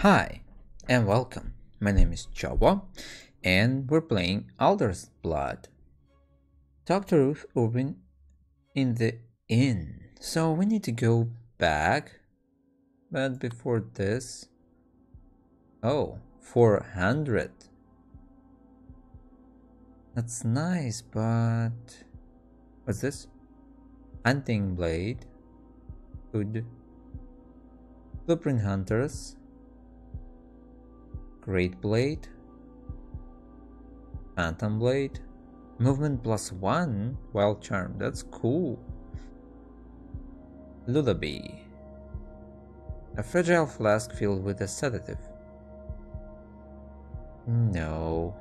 Hi and welcome. My name is Chowo and we're playing Alder's Blood. Talk to Ruth Urban in the inn. So we need to go back. But before this. Oh, 400. That's nice, but. What's this? Hunting Blade. Hood. Blueprint Hunters. Great Blade. Phantom Blade. Movement plus one. Wild Charm. That's cool. Lullaby. A fragile flask filled with a sedative. No.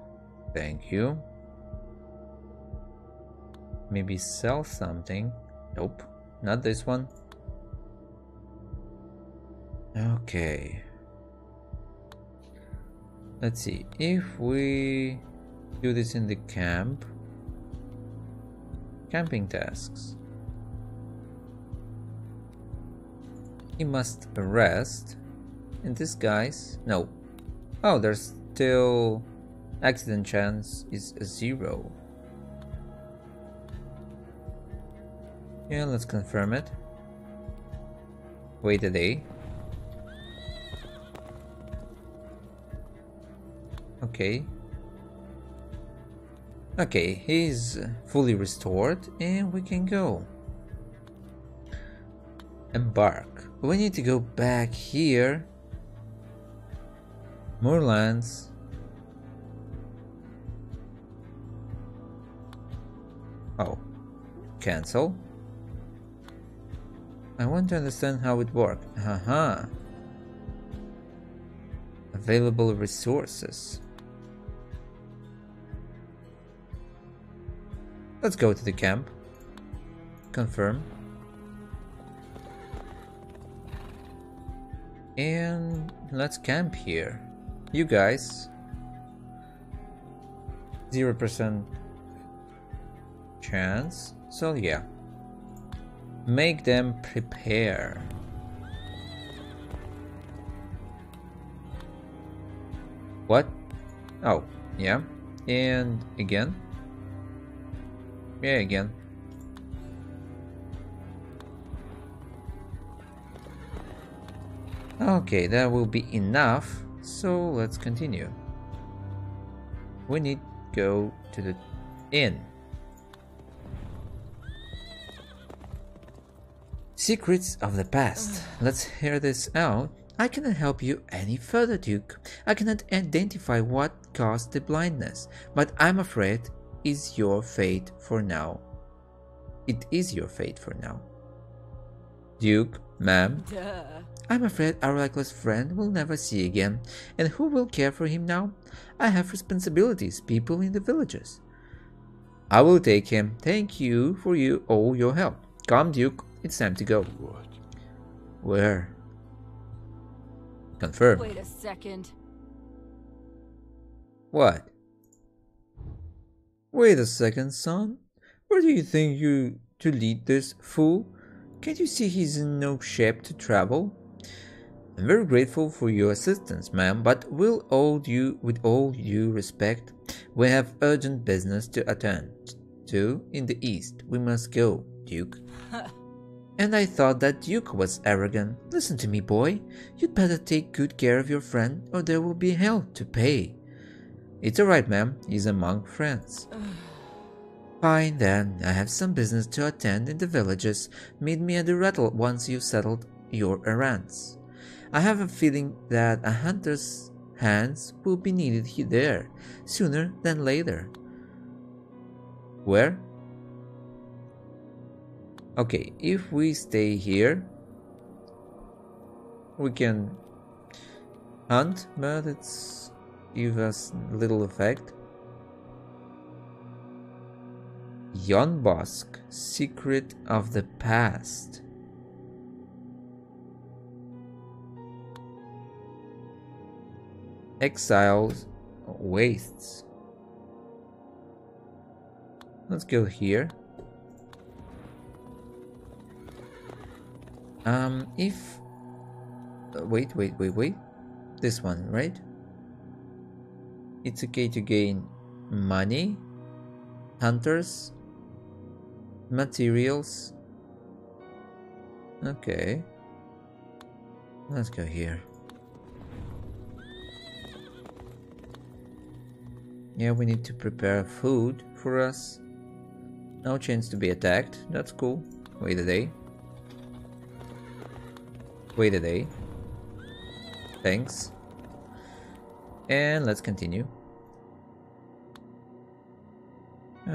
Thank you. Maybe sell something. Nope. Not this one. Okay. Let's see. If we do this in the camp. Camping tasks. He must rest. And this guy's no. Oh, there's still accident chance is a zero. Yeah, let's confirm it. Wait a day. Okay. Okay, he's fully restored and we can go. Embark. We need to go back here. Moorlands. Oh. Cancel. I want to understand how it works. Haha. Available resources. Let's go to the camp. Confirm. And let's camp here. You guys. 0% chance. So yeah. Make them prepare. What? Oh, yeah. And again. Yeah, again. Okay, that will be enough. So let's continue. We need to go to the inn. Secrets of the past. Mm. Let's hear this out. I cannot help you any further, Duke. I cannot identify what caused the blindness, but I'm afraid is your fate for now. It is your fate for now. Duke, ma'am, I'm afraid our reckless friend will never see again, and who will care for him now? I have responsibilities, people in the villages. I will take him. Thank you for you all your help. Come, Duke. It's time to go. What? Where? Confirm. Wait a second. What? Wait a second, son. Where do you think you to lead this fool? Can't you see he's in no shape to travel? I'm very grateful for your assistance, ma'am, but we'll all you with all due respect, we have urgent business to attend to in the east. We must go, Duke. and I thought that Duke was arrogant. Listen to me, boy. You'd better take good care of your friend, or there will be hell to pay. It's alright, ma'am. He's among friends. Fine then, I have some business to attend in the villages. Meet me at the rattle once you've settled your errands. I have a feeling that a hunter's hands will be needed he- there sooner than later. Where? Okay, if we stay here, we can hunt, but it's us little effect. Yonbosk, Secret of the Past. Exiles Wastes. Let's go here. Um, if... uh, Wait, wait, wait, wait. this one, right? It's okay to gain money, hunters, materials. Okay. Let's go here. Yeah, we need to prepare food for us. No chance to be attacked. That's cool. Wait a day. Wait a day. Thanks. And let's continue.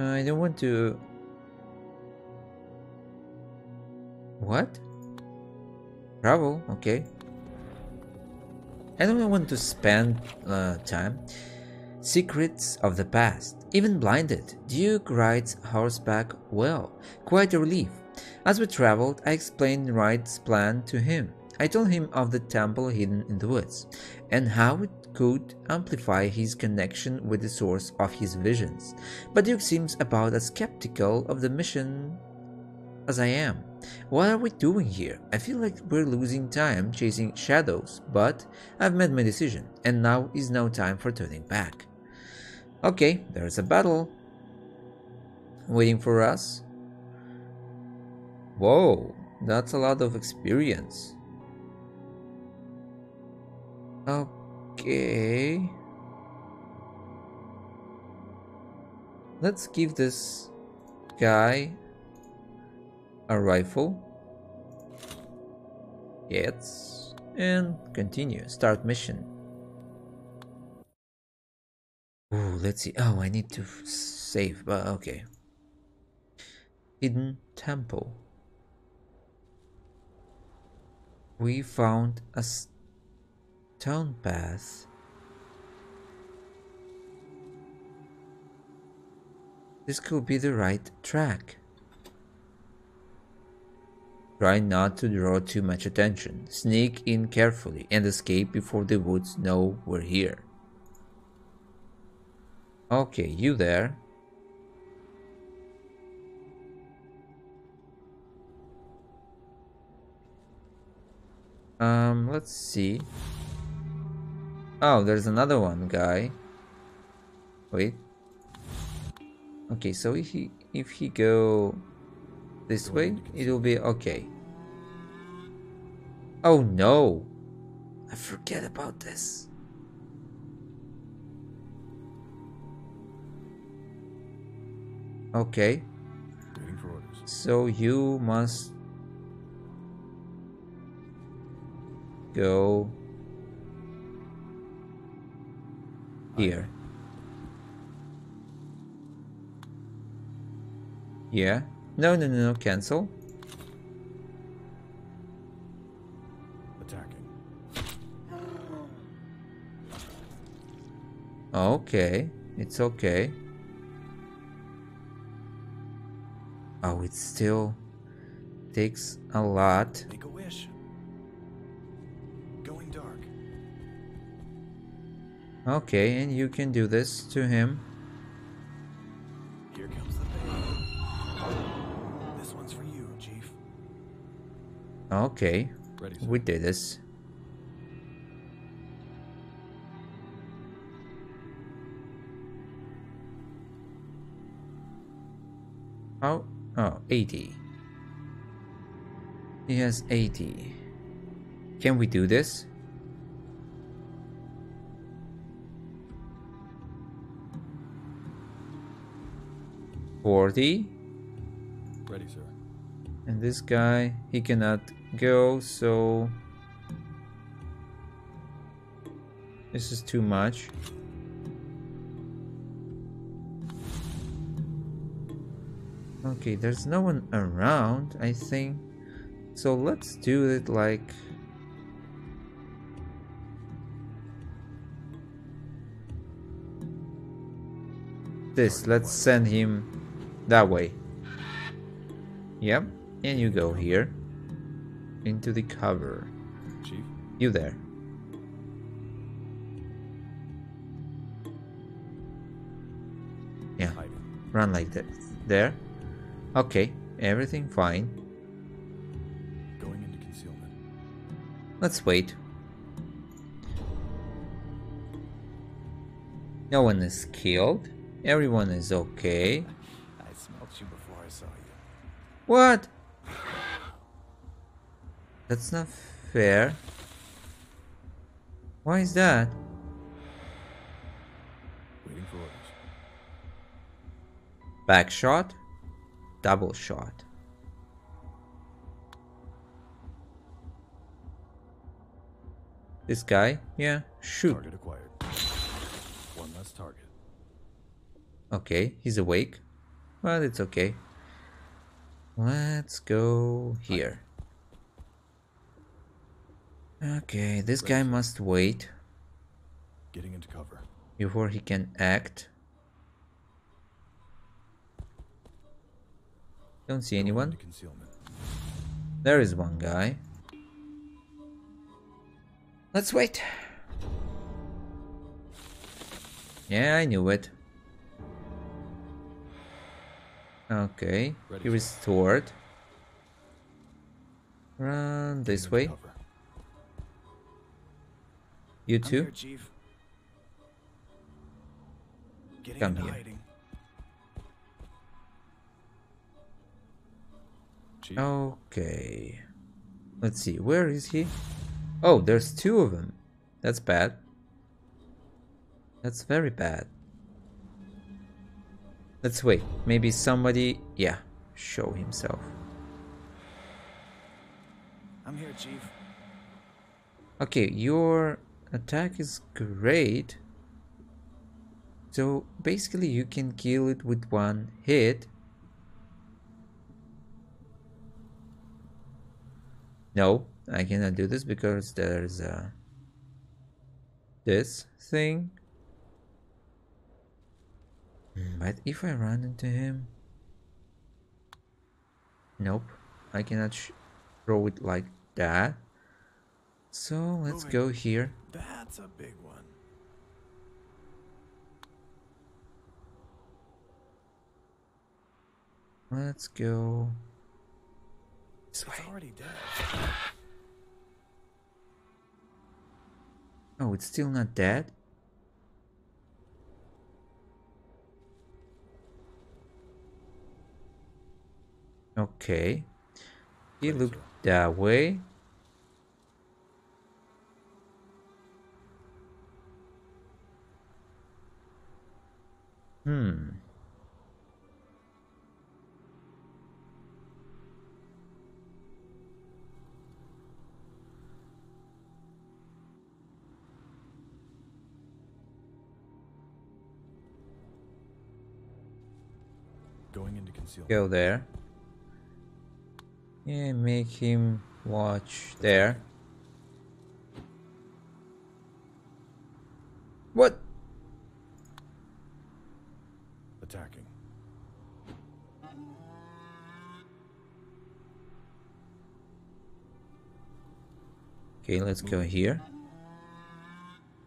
Uh, I don't want to... What? Travel? Okay. I don't want to spend uh, time. Secrets of the past. Even blinded, Duke rides horseback well. Quite a relief. As we traveled, I explained Wright's plan to him. I told him of the temple hidden in the woods, and how it could amplify his connection with the source of his visions. But Duke seems about as skeptical of the mission as I am. What are we doing here? I feel like we're losing time chasing shadows, but I've made my decision, and now is no time for turning back. Okay, there's a battle waiting for us. Whoa, that's a lot of experience. Okay. Let's give this guy a rifle. Yes. And continue. Start mission. Ooh, let's see. Oh, I need to save, but okay. Hidden Temple. We found a stone path. This could be the right track. Try not to draw too much attention. Sneak in carefully and escape before the woods know we're here. Okay, you there. Um, let's see. Oh, there's another one guy. Wait. Okay, so if he if he go this way, it will be okay. Oh no! I forget about this. Okay. So you must go here. Yeah. No, no, no, no, cancel. Attacking. Okay. It's okay. Oh, it still takes a lot. Make a wish. Okay, and you can do this to him. Here comes the pain. This one's for you, Chief. Okay, Ready, we did this. Oh, oh, 80. He has 80. Can we do this? Forty. Ready, sir. And this guy, he cannot go, so... This is too much. Okay, there's no one around, I think. So let's do it like... This, let's send him that way. Yep, and you go here. Into the cover. Chief. You there. Yeah, run like that. There. Okay, everything fine. Going into concealment. Let's wait. No one is killed. Everyone is okay. What? That's not fair. Why is that? Waiting for orders. Back shot? Double shot. This guy? Yeah, shoot. Target acquired. One less target. Okay, he's awake. Well, it's okay. Let's go here. Okay, this guy must wait Getting into cover. before he can act. Don't see anyone. There is one guy. Let's wait. Yeah, I knew it. Okay, Ready he restored. Run this way. cover. You I'm too? here, Chief. Getting Come here. hiding. Okay. Let's see, where is he? Oh, there's two of them. That's bad. That's very bad. Let's wait. Maybe somebody, yeah, show himself. I'm here, Chief. Okay, your attack is great. So basically, you can kill it with one hit. No, I cannot do this because there's uh, this thing. Hmm, But if I run into him, nope, I cannot sh- throw it like that. So let's Moving. go here. That's a big one. Let's go. This way. It's already dead. Oh, it's still not dead? Okay. He looked that way. Hmm. Going into concealment. Go there. Yeah, make him watch there. What? Attacking. Okay, let's go here.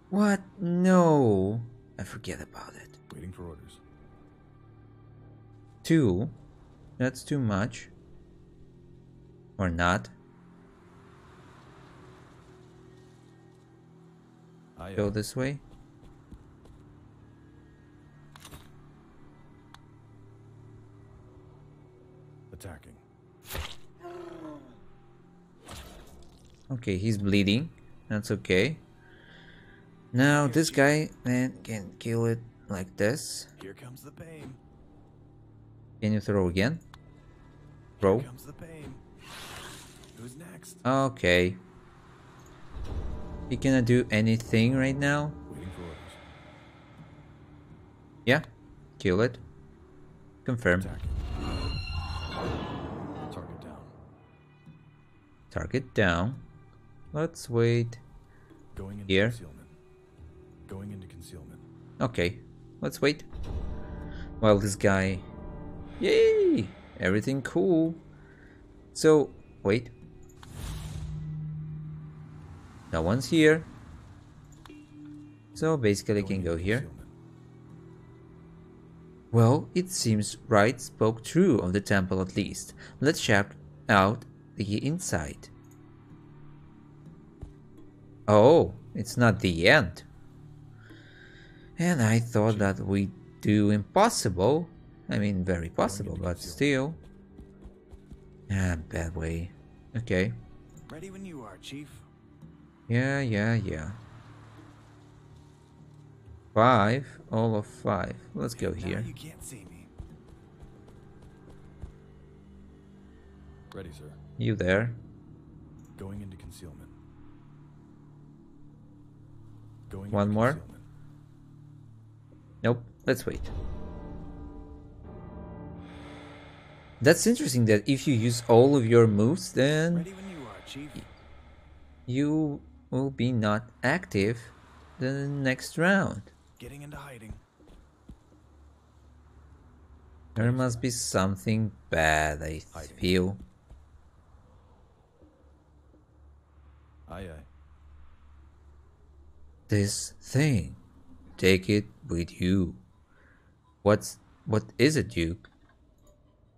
What? No. I forget about it. Waiting for orders. Two. That's too much. Or not. I Go uh, this way. attacking. Okay, he's bleeding. That's okay. Now this guy then can kill it like this. Here comes the pain. Can you throw again? Throw. Who's next? Okay. He cannot do anything right now. Waiting for orders. Yeah. Kill it. Confirm. Target down. Target down. Let's wait. Going into Here. concealment. Going into concealment. Okay. Let's wait. While this guy. Yay! Everything cool. So, wait. No one's here. So basically I can go here. Well, it seems Wright spoke true of the temple at least. Let's check out the inside. Oh, it's not the end. And I thought that we do impossible. I mean, very possible, but still. Ah, bad way. Okay. Ready when you are, Chief. Yeah, yeah, yeah. Five, all of five. Let's go Now here. you can't see me. Ready, sir. You there? Going into concealment. Going One into more? concealment. Nope. Let's wait. That's interesting that if you use all of your moves, then Ready when you are, Chief. you will be not active the next round. Getting into hiding. There must be something bad, I Hiding. feel. Aye, aye. This thing. Take it with you. What's what is it, Duke?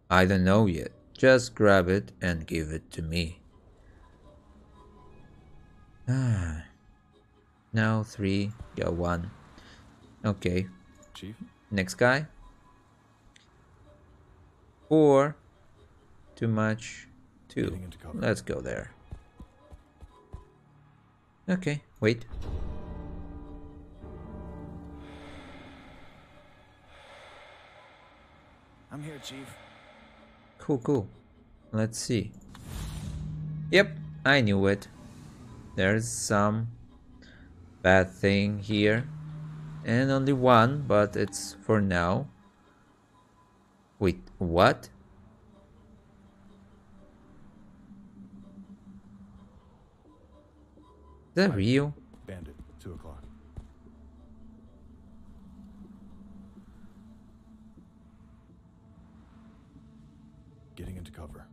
I don't know yet. Just grab it and give it to me. Ah. Now three, go one. Okay. Chief? Next guy. Four. Too much. Two. Getting into cover. Let's go there. Okay, wait. I'm here, Chief. Cool, cool. Let's see. Yep, I knew it. There's some bad thing here. And only one, but it's for now. Wait, what? Is that real? Bandit, 2 o'clock. Getting into cover.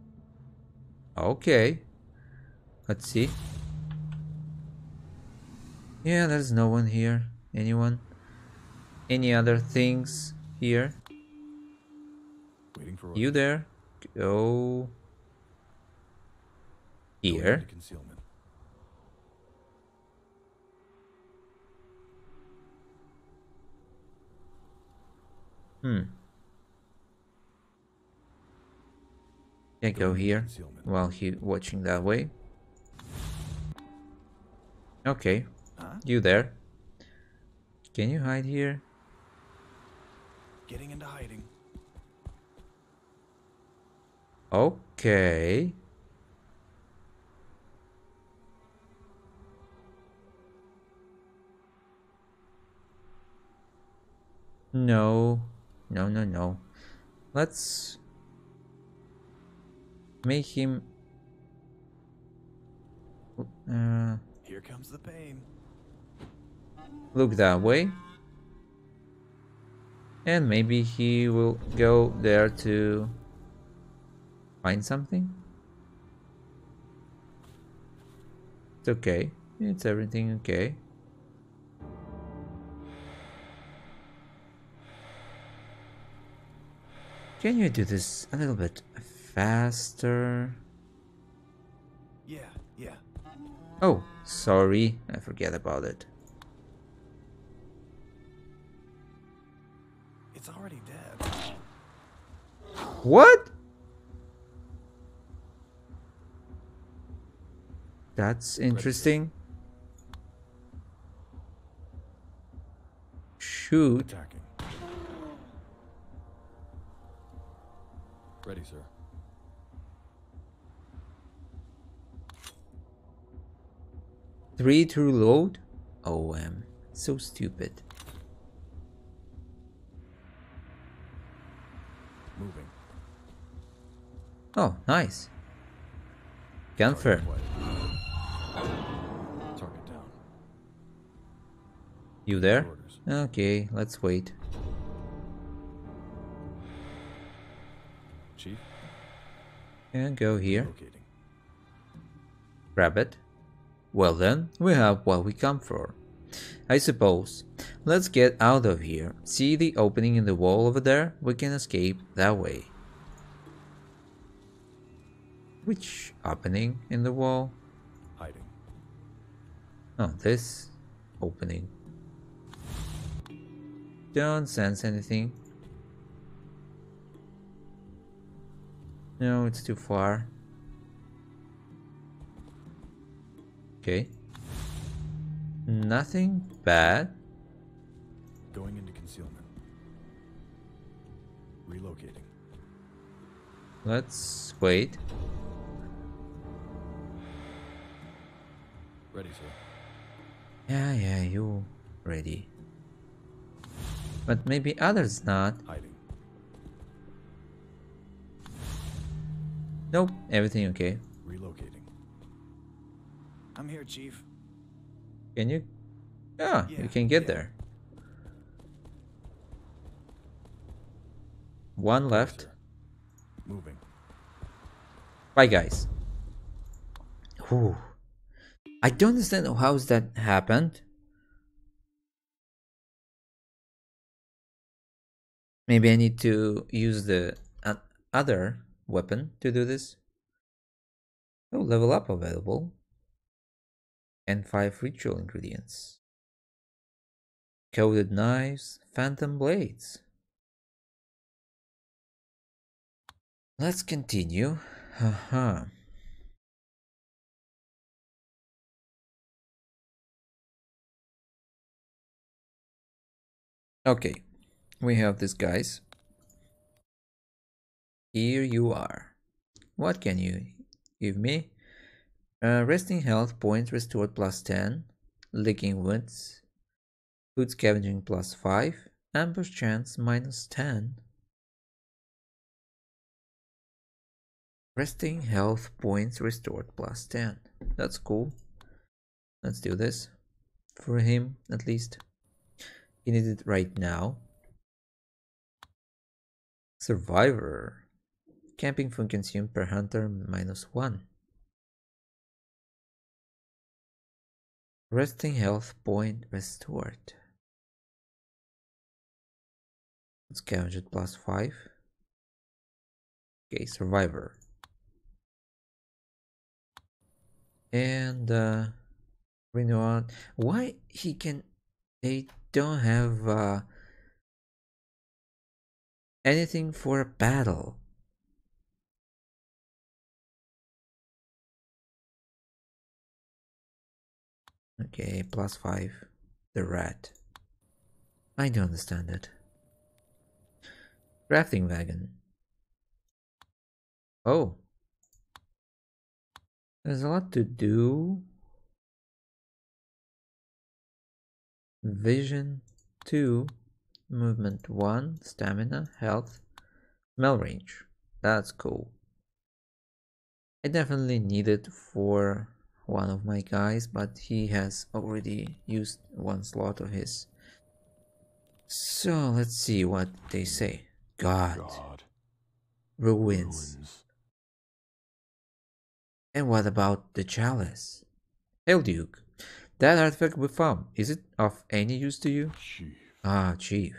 Okay. Let's see. Yeah, there's no one here. Anyone? Any other things here? Waiting for You there? Go here. into concealment. Hmm. Yeah, go here while he watching that way. Okay, Huh? you there? Can you hide here? Getting into hiding. Okay. No, no, no, no. Let's make him. Uh, Here comes the pain. Look that way. And maybe he will go there to find something. It's okay. It's everything okay. Can you do this a little bit faster? Yeah, yeah. Oh, sorry, I forget about it. It's already dead. What? That's interesting. Shoot. Attacking. Ready, sir. Three to reload? OM. So stupid. Oh, nice. Down. You there? Okay, let's wait. Chief, And go here. Grab it. Well then, we have what we come for. I suppose. Let's get out of here. See the opening in the wall over there? We can escape that way. Which opening in the wall? Hiding. Oh, this opening. Don't sense anything. No, it's too far. Okay. Nothing bad. Going into concealment. Relocating. Let's wait. Ready, sir. Yeah, yeah, you ready. But maybe others not. Hiding. Nope, everything okay. Relocating. I'm here, Chief. Can you? Yeah, you Yeah, can get yeah. there. One left. Moving. Bye, guys. Whew. I don't understand how's that happened. Maybe I need to use the uh, other weapon to do this. Oh, level up available. And five ritual ingredients. Coated knives, phantom blades. Let's continue. Haha. Okay, we have this guys. Here you are. What can you give me? Uh, resting health points restored plus 10, licking wounds, food scavenging plus 5, ambush chance minus 10. Resting health points restored plus 10. That's cool. Let's do this. For him, at least. He needs it right now. Survivor. Camping food consumed per hunter minus 1. Resting health point restored. Scavenge it plus 5. Okay, survivor. And uh Renoir. Why he can they don't have uh anything for a battle. Okay, plus five. The rat. I don't understand it. Crafting wagon. Oh. There's a lot to do. Vision 2, movement 1, stamina, health, smell range. That's cool. I definitely need it for one of my guys, but he has already used one slot of his. So let's see what they say. God, God. ruins. Ruins. And what about the chalice? Hail Duke, that artifact we found, is it of any use to you? Chief. Ah, Chief.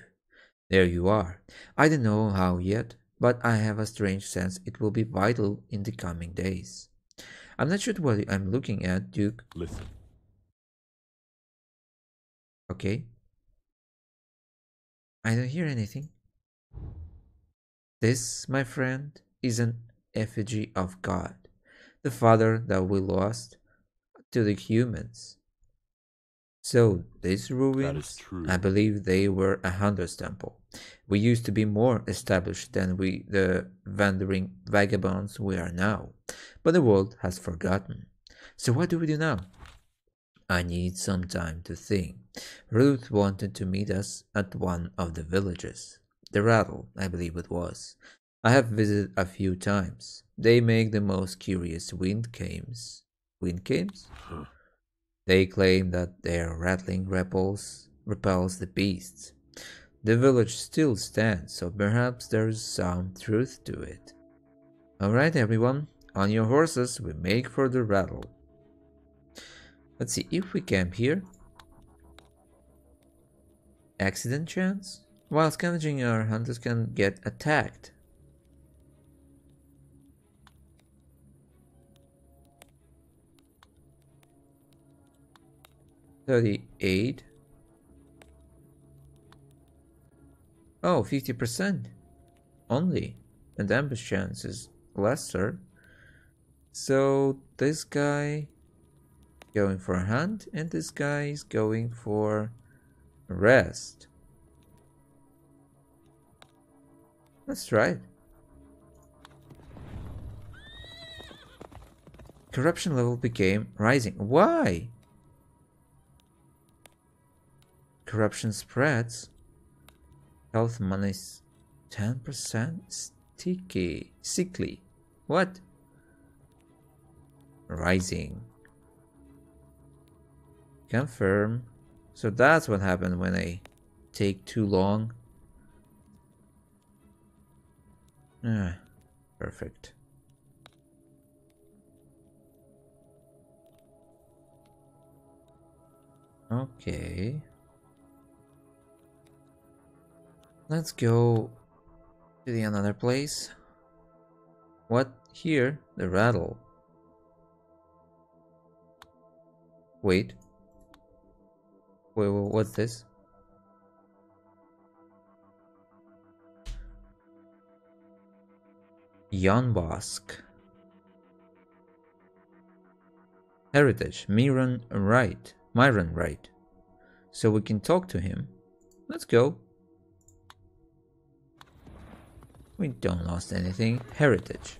There you are. I don't know how yet, but I have a strange sense it will be vital in the coming days. I'm not sure what I'm looking at, Duke. Listen. Okay. I don't hear anything. This, my friend, is an effigy of God, the Father that we lost to the humans. So, these ruins. I believe they were a hunter's temple. We used to be more established than we, the wandering vagabonds we are now, but the world has forgotten. So, what do we do now? I need some time to think. Ruth wanted to meet us at one of the villages. The Rattle, I believe it was. I have visited a few times. They make the most curious wind cames. Wind cames? Huh. They claim that their rattling repels repels the beasts. The village still stands, so perhaps there's some truth to it. Alright everyone, on your horses we make for the rattle. Let's see if we camp here. Accident chance? While scavenging our hunters can get attacked. Thirty-eight. Oh, 50% only. And ambush chance is lesser. So this guy going for a hunt and this guy is going for rest. Let's try it. Corruption level became rising. Why? Corruption spreads. Health minus 10% sticky. Sickly. What? Rising. Confirm. So that's what happened when I take too long. Ah, perfect. Okay. Let's go to the another place. What here? The rattle. Wait. Wait, what's this? Jan Bosk. Heritage, Myron Wright. Myron Wright. So we can talk to him. Let's go. We don't lost anything. Heritage.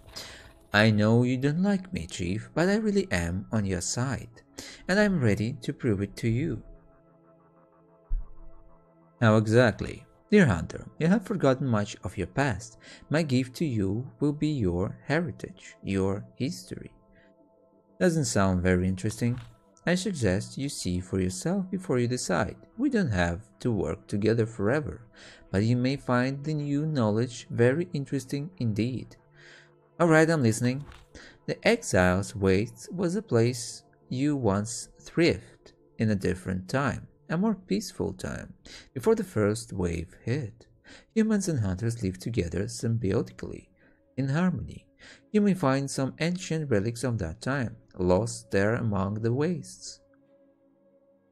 I know you don't like me, Chief, but I really am on your side, and I'm ready to prove it to you. How exactly? Dear Hunter, you have forgotten much of your past. My gift to you will be your heritage, your history. Doesn't sound very interesting. I suggest you see for yourself before you decide. We don't have to work together forever, but you may find the new knowledge very interesting indeed. Alright, I'm listening. The Exile's Waste was a place you once thrived in a different time a more peaceful time, before the first wave hit. Humans and hunters lived together symbiotically, in harmony. You may find some ancient relics of that time, lost there among the wastes.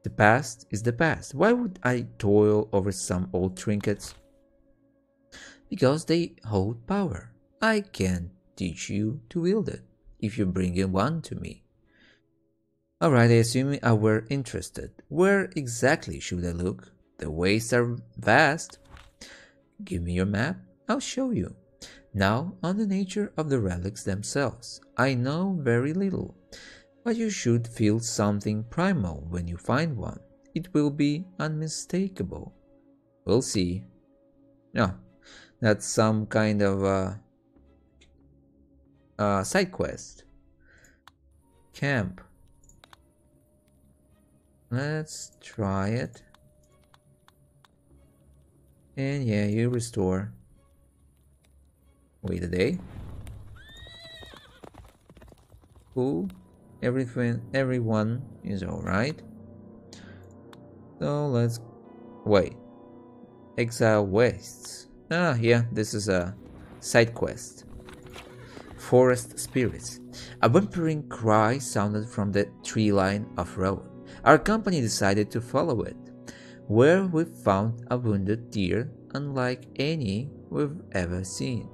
The past is the past. Why would I toil over some old trinkets? Because they hold power. I can teach you to wield it, if you bring in one to me. Alright, I assume I were interested. Where exactly should I look? The wastes are vast. Give me your map, I'll show you. Now, on the nature of the relics themselves. I know very little, but you should feel something primal when you find one. It will be unmistakable. We'll see. No, that's some kind of a, a side quest. Camp. Let's try it. And yeah, you restore. Wait a day. Cool. Everything, everyone is alright. So let's wait. Exile wastes. Ah, yeah, this is a side quest. Forest spirits. A whimpering cry sounded from the tree line of road. Our company decided to follow it, where we found a wounded deer unlike any we've ever seen.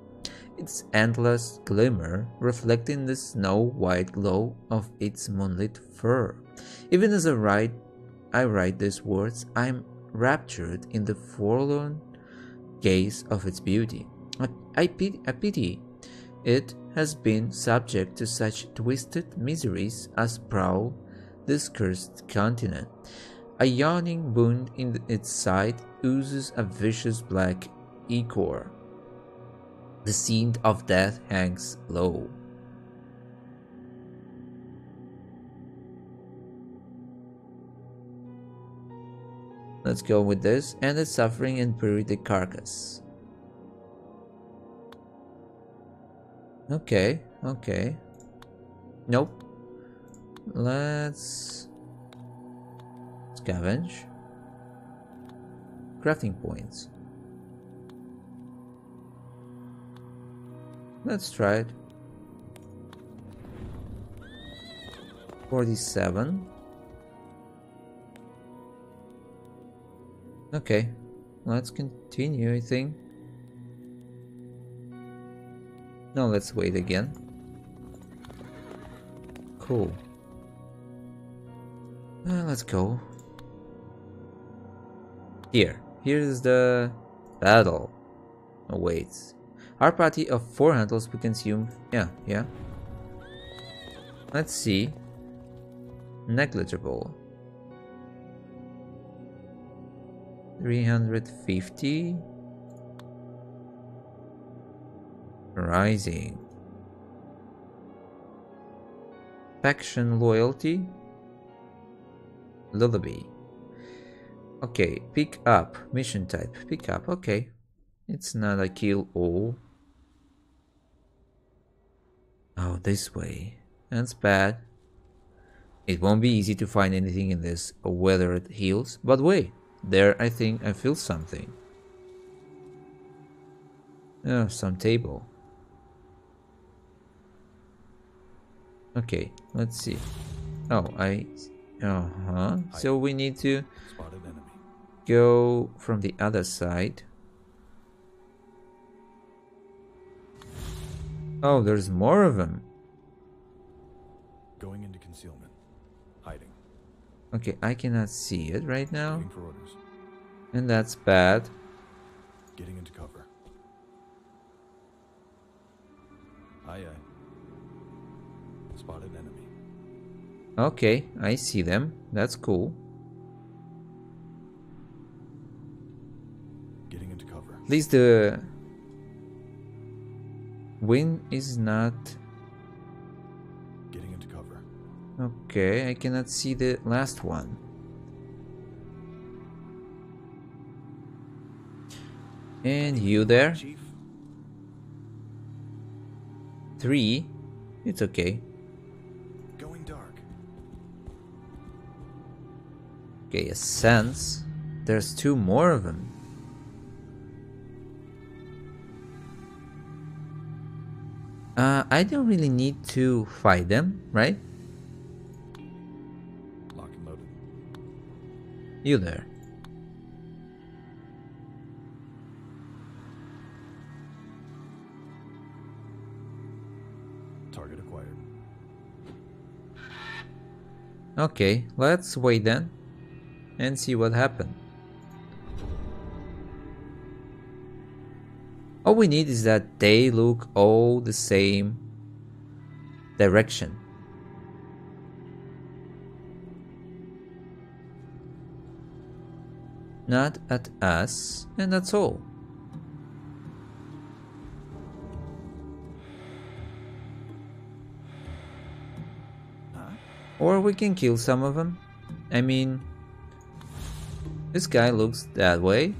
Its endless glimmer reflecting the snow-white glow of its moonlit fur. Even as I write, I write these words, I'm raptured in the forlorn gaze of its beauty. I, I, pity, I pity it has been subject to such twisted miseries as prowl this cursed continent. A yawning wound in its side oozes a vicious black ichor. The scene of death hangs low. Let's go with this. And the suffering and bury the carcass. Okay, okay. Nope. Let's scavenge. Crafting points. Let's try it. 47. Okay. let's continue, I think. No, let's wait again. Cool. Uh, let's go. Here. Here's the battle awaits. Our party of four hunters we consume. Yeah, yeah. Let's see. Negligible. 350. Rising. Faction loyalty. Lullaby. Okay, pick up. Mission type. Pick up. Okay. It's not a kill all. Oh, this way. That's bad. It won't be easy to find anything in this weathered hills, but wait, there I think I feel something. Oh, some table. Okay, let's see. Oh, I... Uh-huh. So we need to go from the other side. Oh, there's more of them. Going into concealment. Hiding. Okay, I cannot see it right now. Waiting for orders. And that's bad. Getting into cover. Aye aye. Spotted enemy. Okay, I see them. That's cool. Getting into cover. At least the wind is not... Getting into cover. Okay, I cannot see the last one. And you there? Chief, Three? It's okay. going dark. Okay, a sense. There's two more of them. Uh, I don't really need to fight them, right? Lock and loaded. You there. Target acquired. Okay, let's wait then and see what happened. All we need is that they look all the same direction. Not at us, and that's all. Or we can kill some of them. I mean, this guy looks that way.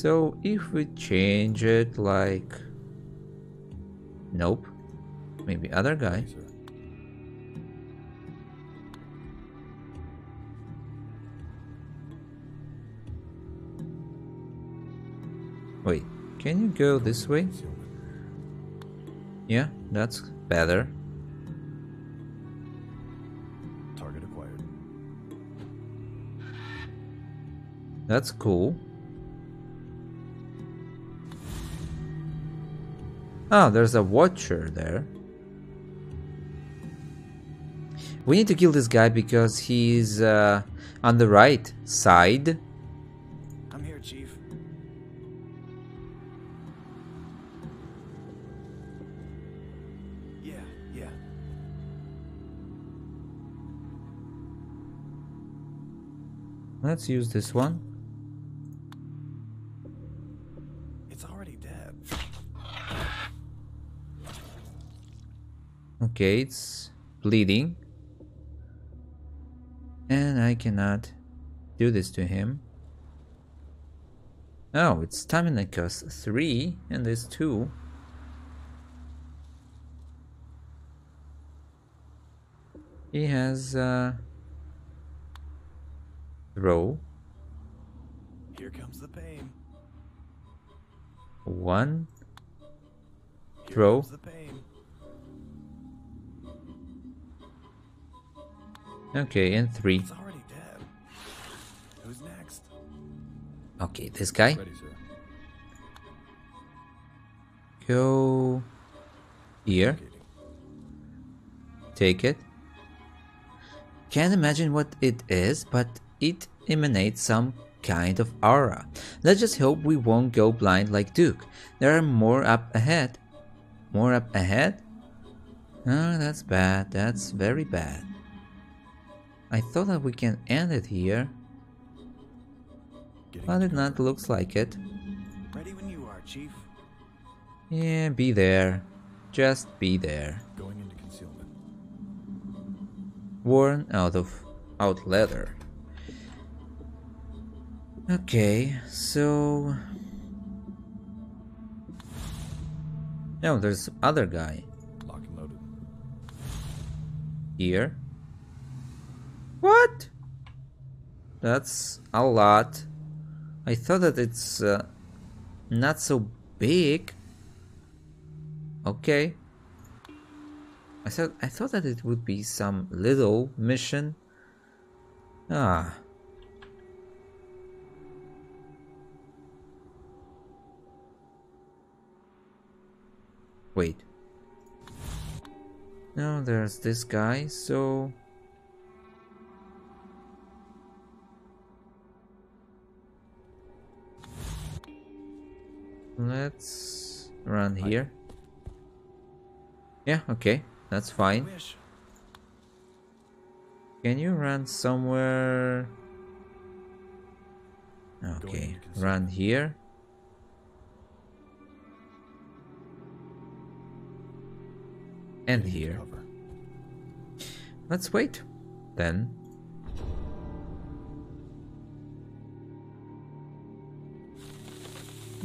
So if we change it like... Nope. Maybe other guy. Wait, can you go this way? Yeah, that's better. Target acquired. That's cool. Ah, there's a watcher there. We need to kill this guy because he's uh, on the right side. I'm here, Chief. Yeah, yeah. Let's use this one. Okay, it's bleeding. And I cannot do this to him. Oh, it's stamina cost 3 and there's 2. He has uh throw Here comes the pain. 1 Here Throw. Okay and 3 It's already dead. Who's next? next? Okay, this guy. Go here. Take it. Can't imagine what it is, but it emanates some kind of aura. Let's just hope we won't go blind like Duke. There are more up ahead. More up ahead? Ah, that's bad. That's very bad. I thought that we can end it here, Getting but it not looks like it. Ready when you are, Chief. Yeah, be there. Just be there. Going into concealment. worn out of out leather. Okay, so no, there's other guy Lock and loaded. here. What? That's a lot. I thought that it's uh, not so big. Okay. I thought I thought that it would be some little mission. Ah. Wait. No, there's this guy, so let's run here. Yeah, okay, that's fine. Can you run somewhere? Okay, run here. And here. Let's wait. Then.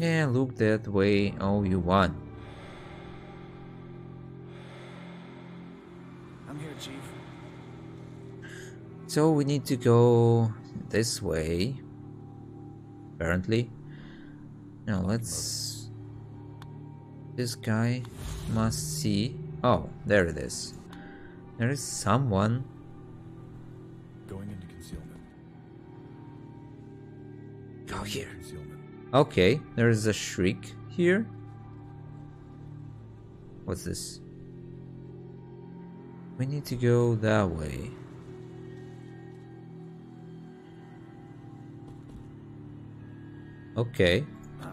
Yeah, look that way all you want. I'm here, Chief. So we need to go this way. Apparently. Now let's. This guy must see. Oh, there it is. There is someone. Going into concealment. Go here. Okay, there is a shriek here. What's this? We need to go that way. Okay. Huh?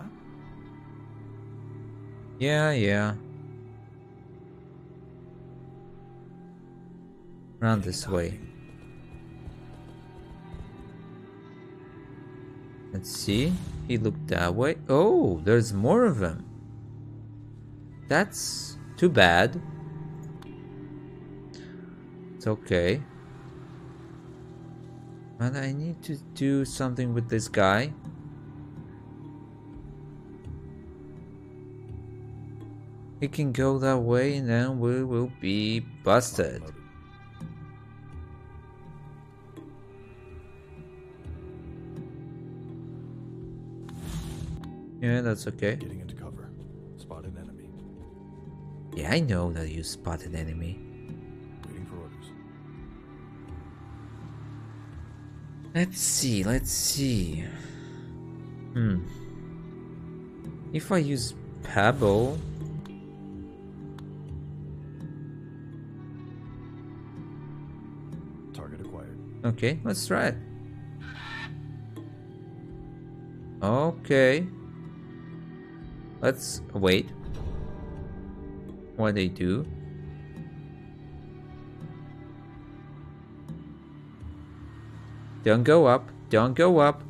Yeah, yeah. Run this way. Let's see. He looked that way. Oh, there's more of them. That's too bad. It's okay. But I need to do something with this guy. He can go that way and then we will be busted. Yeah, that's okay. Getting into cover. Spotted enemy. Yeah, I know that you spotted enemy. Waiting for orders. Let's see, let's see. Hmm. If I use Pebble. Target acquired. Okay, let's try it. Okay. Let's wait. What they do. Don't go up. Don't go up.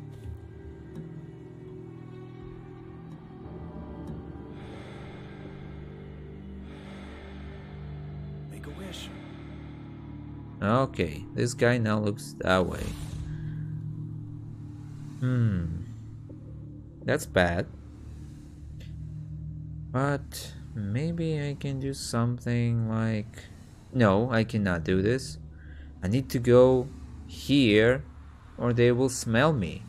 Make a wish. Okay, this guy now looks that way. Hmm. That's bad. But maybe I can do something like. No, I cannot do this. I need to go here or they will smell me.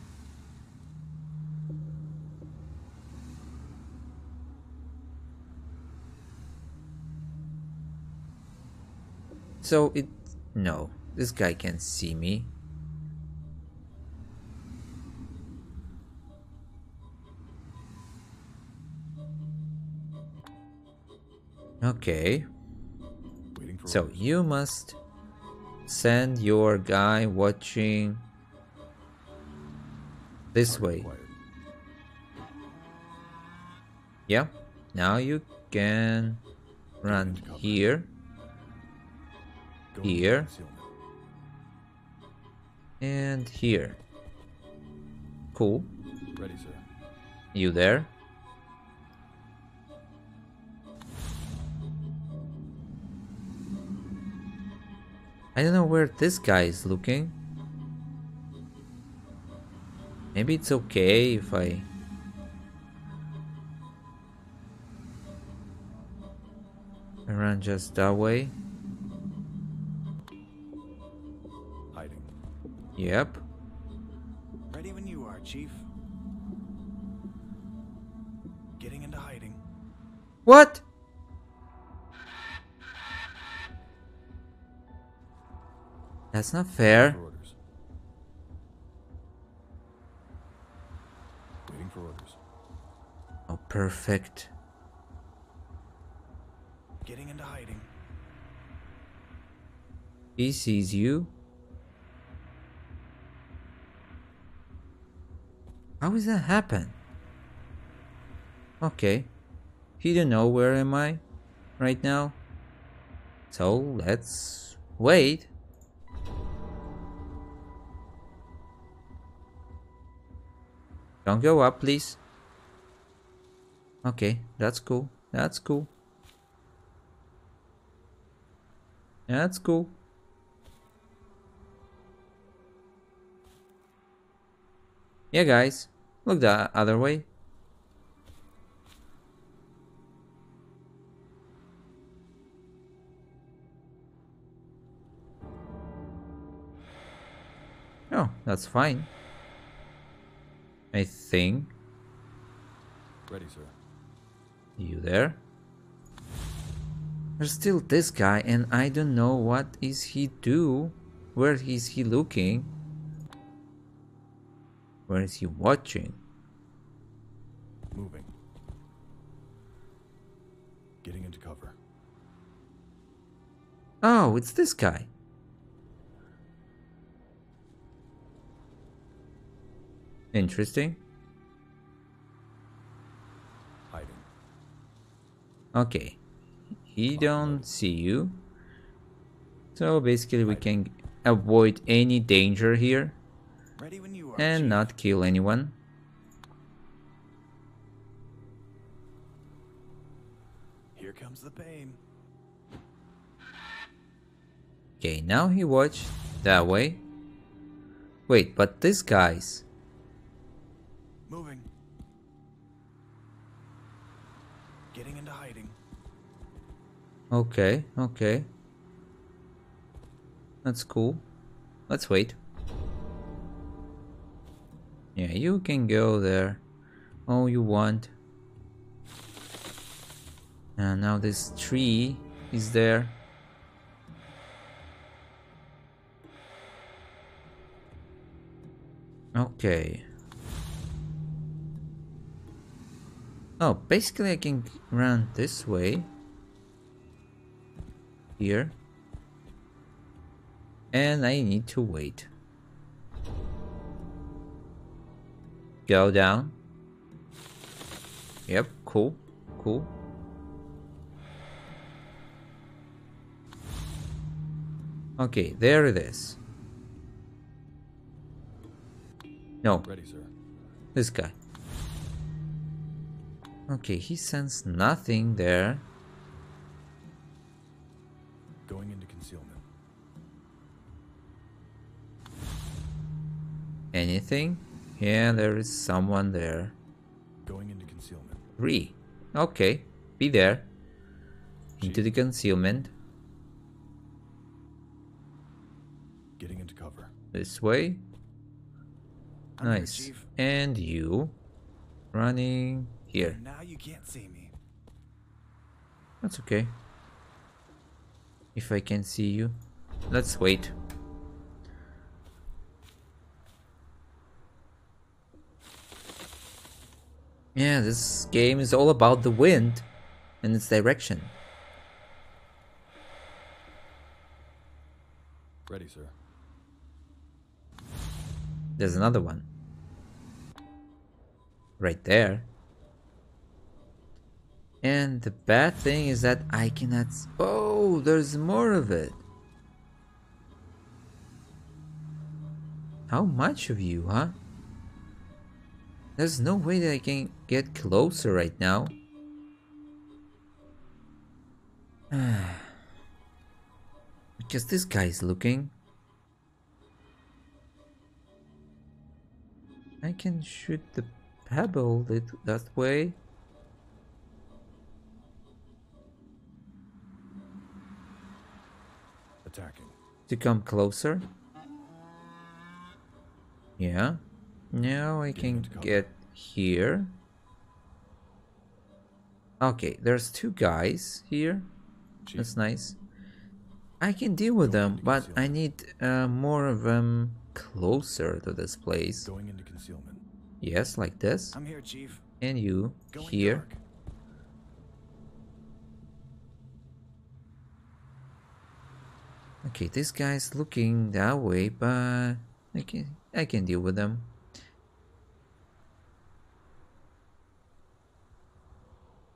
So it. No, this guy can't see me. Okay. Waiting for So you must send your guy watching this way. Yeah. Now you can run here Here. and here. Cool. Ready, sir. You there? I don't know where this guy is looking. Maybe it's okay if I... I run just that way. Hiding. Yep. Ready when you are, Chief. Getting into hiding. What? That's not fair. Waiting for orders. Oh, perfect. Getting into hiding. He sees you. How does that happen? Okay. He don't know where am I right now. So let's wait. Don't go up, please. Okay, that's cool. That's cool. That's cool. Yeah, guys, look the other way. Oh, that's fine. I think. Ready, sir. You there? There's still this guy and I don't know what is he do. Where is he looking? Where is he watching? Moving. Getting into cover. Oh, it's this guy. Interesting. Hiding. Okay. He don't see you. So basically we can avoid any danger here Ready when you are, and not kill anyone. Here comes the pain. Okay, now he watch that way. Wait, but this guy's okay, okay. That's cool. Let's wait. Yeah, you can go there all you want. And now this tree is there. Okay. Oh, basically I can run this way. Here. And I need to wait. Go down. Yep, cool, cool. Okay, there it is. No, Ready, sir. this guy. Okay, he sends nothing there. Going into concealment. Anything? Yeah, there is someone there. Going into concealment. Three. Okay, be there. Into the concealment. Getting into cover. This way. I'm here, Nice. And you running here. Now you can't see me. That's okay if I can see you. Let's wait. Yeah, this game is all about the wind and its direction. Ready, sir. There's another one. Right there. And the bad thing is that I cannot... Oh, there's more of it. How much of you, huh? There's no way that I can get closer right now. because this guy is looking. I can shoot the pebble that, that way. Attacking. To come closer. Yeah. Now I can get here. Okay, there's two guys here. That's nice. I can deal with them, but I need uh, more of them closer to this place. going into concealment. Yes, like this. I'm here, Chief. And you Going here. dark. Okay, this guy's looking that way, but I can I can deal with them.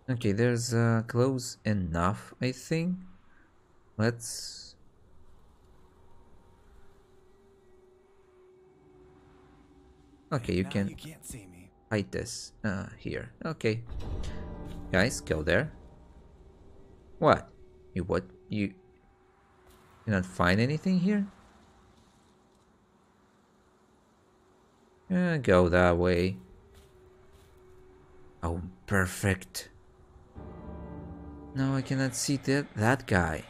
Okay, there's uh, close enough, I think. Let's. Okay, you can You can't see me. hide this uh, here. Okay, guys, go there. What? You what? You cannot find anything here? Go that way. Oh, perfect. No, I cannot see that that guy.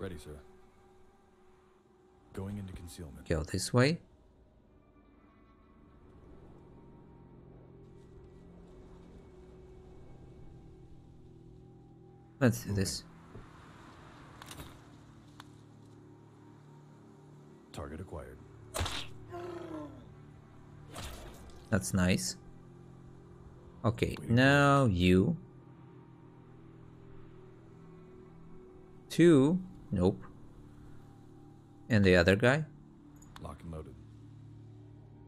Ready, sir. Going into concealment. Go this way. Let's do this. Target acquired. That's nice. Okay, now you. Two. Nope. And the other guy? Lock and loaded.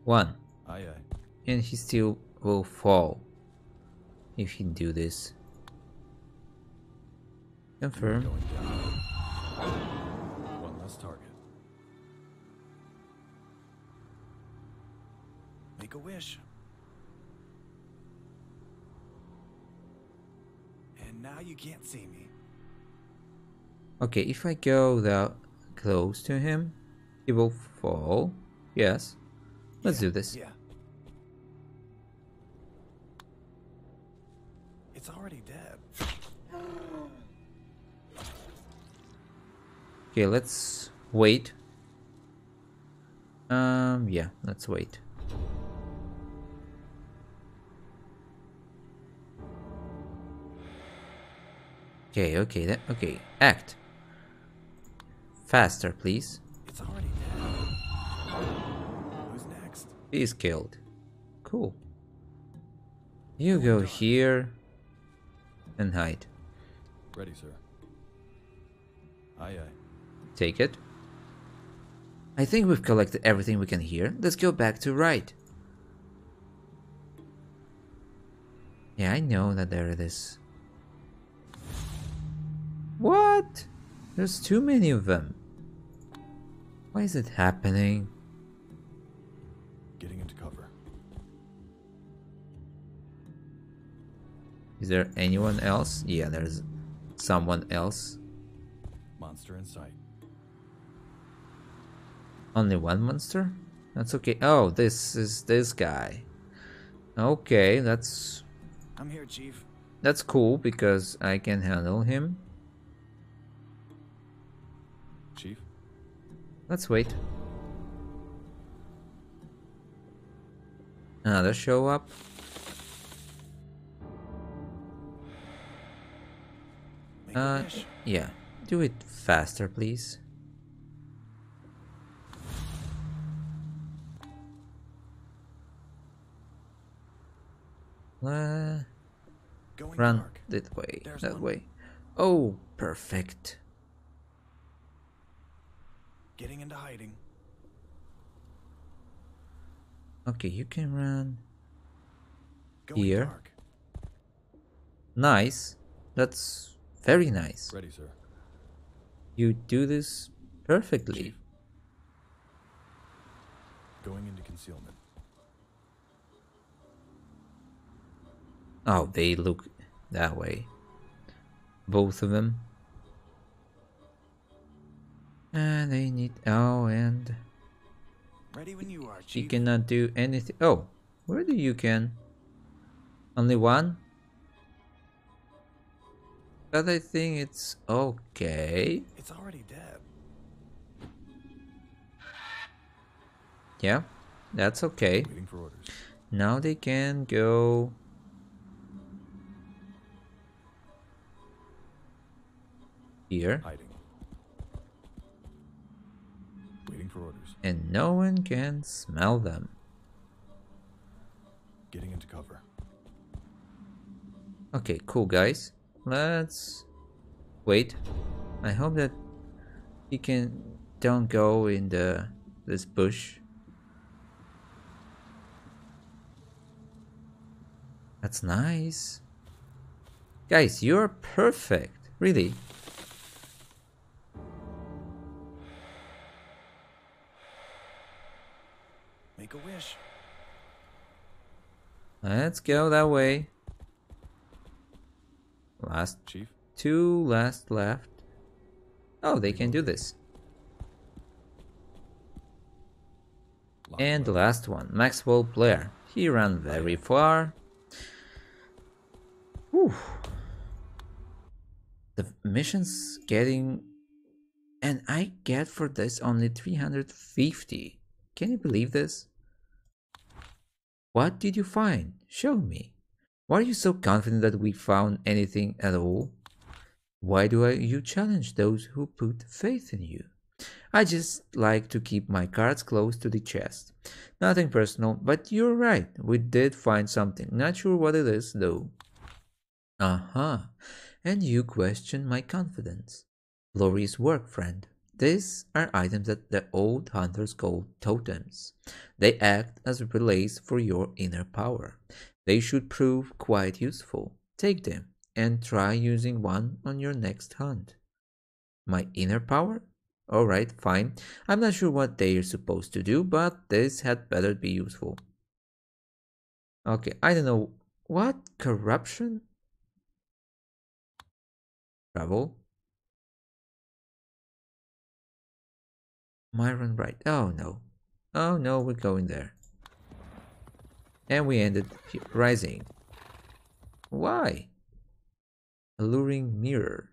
One. Aye, aye. And he still will fall. If he do this. Confirm. One less target. Make a wish. And now you can't see me. Okay, if I go that close to him, he will fall. Yes. Let's do this. Yeah. It's already Okay, let's wait. Um, yeah, let's wait. Okay, okay, that, okay. Act. Faster, please. It's already dead. Who's next? He is killed. Cool. You go here and hide. Ready, sir. Aye, aye. Take it. I think we've collected everything we can here. Let's go back to right. Yeah, I know that there it is. What? There's too many of them. Why is it happening? Getting into cover. Is there anyone else? Yeah, there's someone else. Monster in sight. Only one monster? That's okay. Oh, this is this guy. Okay, that's I'm here, Chief. that's cool because I can handle him. Chief? Let's wait. Another show up. Uh, yeah. Do it faster, please. Uh, run dark. that way. There's that one. way. Oh, perfect. Getting into hiding. Okay, you can run. Going Here. dark. Nice. That's very nice. Ready, sir. You do this perfectly. Chief. Going into concealment. Oh, they look that way. Both of them. And they need. Oh, and Ready when you are, she Chief. cannot do anything. Oh, where do you can? Only one? But I think it's okay. It's already dead. Yeah, that's okay. Waiting for orders. Now they can go. Here. Hiding. Waiting for orders. And no one can smell them. Getting into cover. Okay, cool guys. Let's wait. I hope that he can don't go in the this bush. That's nice. Guys, you're perfect. Really. Make a wish. Let's go that way. Last Chief. two last left. Oh, they can do this. Lock And the last one, Maxwell Blair. He ran very far. Whew. The mission's getting... And I get for this only 350. Can you believe this? What did you find? Show me. Why are you so confident that we found anything at all? Why do I, you challenge those who put faith in you? I just like to keep my cards close to the chest. Nothing personal, but you're right. We did find something. Not sure what it is, though. Uh huh. And you question my confidence. Glorious work, friend. These are items that the old hunters called totems. They act as relays for your inner power. They should prove quite useful. Take them and try using one on your next hunt. My inner power? Alright, fine. I'm not sure what they are supposed to do, but this had better be useful. Okay, I don't know. What? Corruption? Travel? Myron Wright. Oh no. Oh no, we're going there. And we ended rising. Why? Alluring mirror.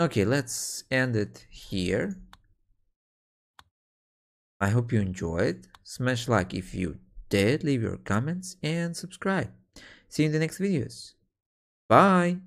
Okay, let's end it here. I hope you enjoyed. Smash like if you did, leave your comments and subscribe. See you in the next videos. Bye!